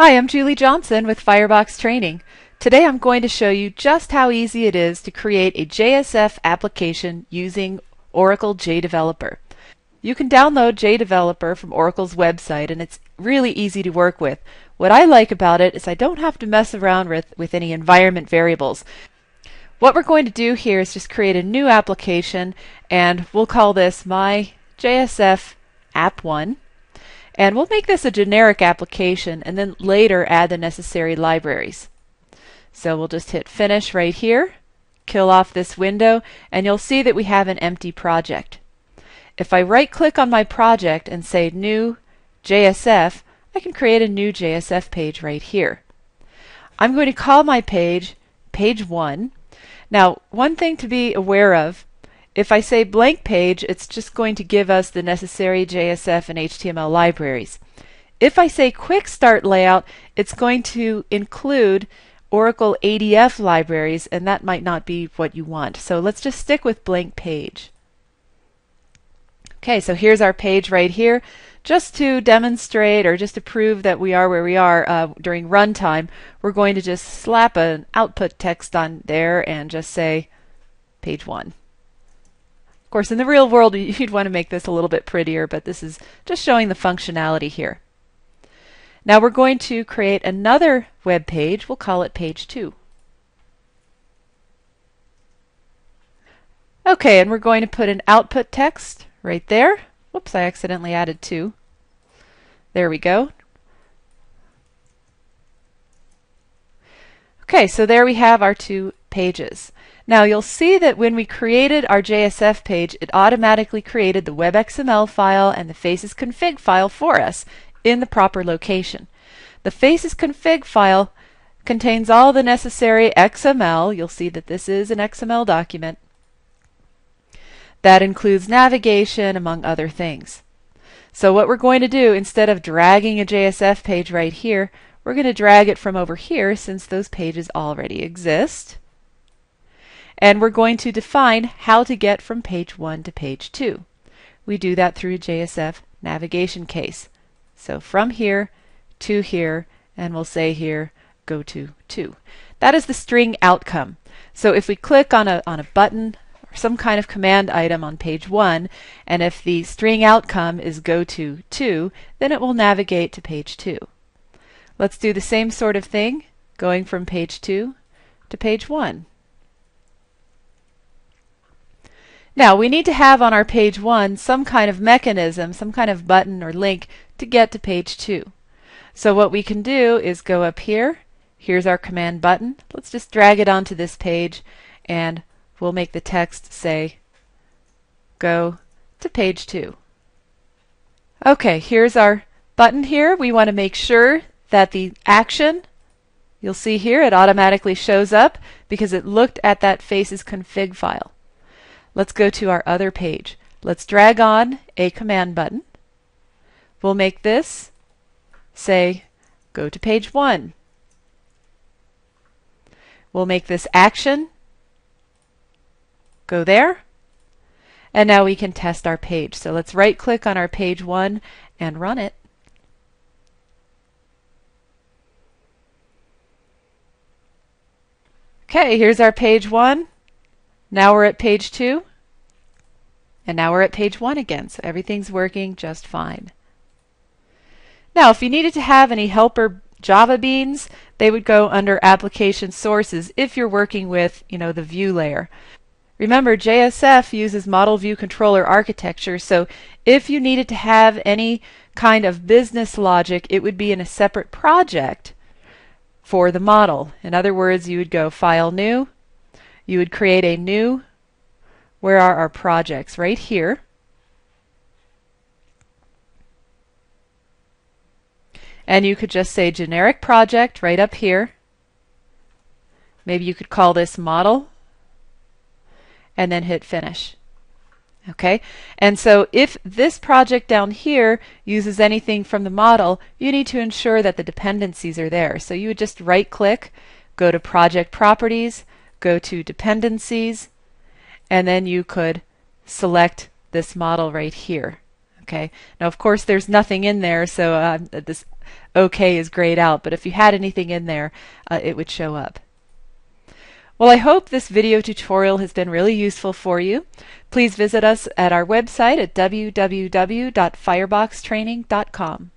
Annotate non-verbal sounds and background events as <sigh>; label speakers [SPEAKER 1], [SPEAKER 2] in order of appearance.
[SPEAKER 1] Hi, I'm Julie Johnson with Firebox Training. Today I'm going to show you just how easy it is to create a JSF application using Oracle JDeveloper. You can download JDeveloper from Oracle's website and it's really easy to work with. What I like about it is I don't have to mess around with, with any environment variables. What we're going to do here is just create a new application and we'll call this my JSF app 1 and we'll make this a generic application and then later add the necessary libraries. So we'll just hit finish right here, kill off this window, and you'll see that we have an empty project. If I right click on my project and say new JSF, I can create a new JSF page right here. I'm going to call my page page 1 now, one thing to be aware of, if I say blank page, it's just going to give us the necessary JSF and HTML libraries. If I say quick start layout, it's going to include Oracle ADF libraries, and that might not be what you want. So let's just stick with blank page. Okay, so here's our page right here. Just to demonstrate or just to prove that we are where we are uh, during runtime, we're going to just slap an output text on there and just say page one. Of course, in the real world, <laughs> you'd want to make this a little bit prettier, but this is just showing the functionality here. Now we're going to create another web page. We'll call it page 2. Okay, and we're going to put an output text right there. Whoops, I accidentally added two. There we go. Okay, so there we have our two pages. Now you'll see that when we created our JSF page, it automatically created the WebXML file and the Faces config file for us in the proper location. The Faces config file contains all the necessary XML. You'll see that this is an XML document. That includes navigation, among other things. So what we're going to do, instead of dragging a JSF page right here, we're going to drag it from over here since those pages already exist. And we're going to define how to get from page 1 to page 2. We do that through a JSF navigation case. So from here to here, and we'll say here, go to 2. That is the string outcome. So if we click on a, on a button or some kind of command item on page 1, and if the string outcome is go to 2, then it will navigate to page 2. Let's do the same sort of thing, going from page 2 to page 1. Now, we need to have on our page 1 some kind of mechanism, some kind of button or link to get to page 2. So what we can do is go up here. Here's our command button. Let's just drag it onto this page and we'll make the text say go to page 2. Okay, here's our button here. We want to make sure that the action, you'll see here, it automatically shows up because it looked at that faces config file. Let's go to our other page. Let's drag on a command button. We'll make this say go to page 1. We'll make this action go there. And now we can test our page. So let's right click on our page 1 and run it. Okay, here's our page 1. Now we're at page 2. And now we're at page 1 again, so everything's working just fine. Now, if you needed to have any helper Java beans, they would go under application sources if you're working with, you know, the view layer. Remember, JSF uses model view controller architecture, so if you needed to have any kind of business logic, it would be in a separate project for the model. In other words, you would go File New, you would create a new, where are our projects? Right here. And you could just say generic project right up here. Maybe you could call this model and then hit finish. Okay, and so if this project down here uses anything from the model, you need to ensure that the dependencies are there. So you would just right click, go to project properties, go to dependencies, and then you could select this model right here. Okay. Now, of course, there's nothing in there, so uh, this OK is grayed out. But if you had anything in there, uh, it would show up. Well, I hope this video tutorial has been really useful for you. Please visit us at our website at www.fireboxtraining.com.